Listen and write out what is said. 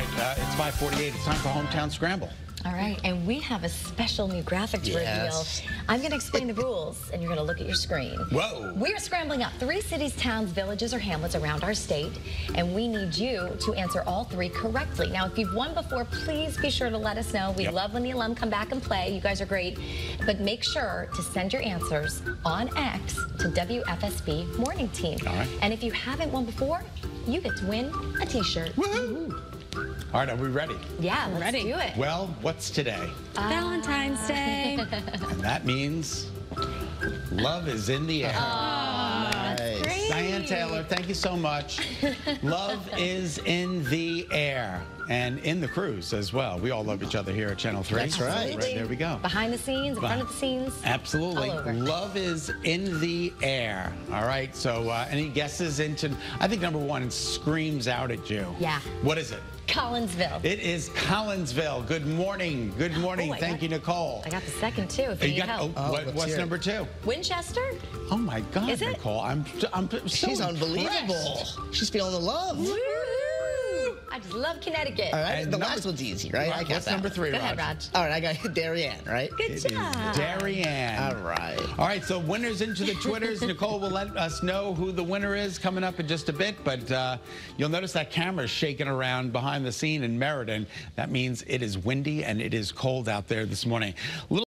right, uh, it's 548. It's time for Hometown Scramble. All right, and we have a special new graphic to Yes. reveal. I'm going to explain the rules, and you're going to look at your screen. Whoa. We're scrambling up three cities, towns, villages, or hamlets around our state, and we need you to answer all three correctly. Now, if you've won before, please be sure to let us know. We Yep. love when the alum come back and play. You guys are great. But make sure to send your answers on X to WFSB Morning Team. All right. And if you haven't won before, you get to win a T-shirt. Woohoo! All right, are we ready? Yeah, let's Ready. do it. Well, what's today? Uh, Valentine's Day. And that means love is in the air. Nice. Great. Diane Taylor, thank you so much. love is in the air and in the crews as well. We all love each other here at Channel 3. That's right. Absolutely. There we go. Behind the scenes, in front of the scenes. Absolutely. Love is in the air. All right. So, uh, any guesses into? I think number one screams out at you. Yeah. What is it? Collinsville. It is Collinsville. Good morning. Good morning. Oh, Thank got- you, Nicole. I got the second too, if you, you need got- help. oh, Oh, what- what's hear it. number two? Winchester? Oh my God, Is it? Nicole! I'm I'm so She's unbelievable. impressed. She's feeling the love. Woo! I just love Connecticut. All right, And the number- last one's easy, right? All I right, got number three, Go ahead, Raj? Raj. All right, I got Darien, right? Good It is job. Darien. All right. All right, so winners into the Twitters. Nicole will let us know who the winner is coming up in just a bit, but uh, you'll notice that camera's shaking around behind the scene in Meriden. That means it is windy and it is cold out there this morning. Little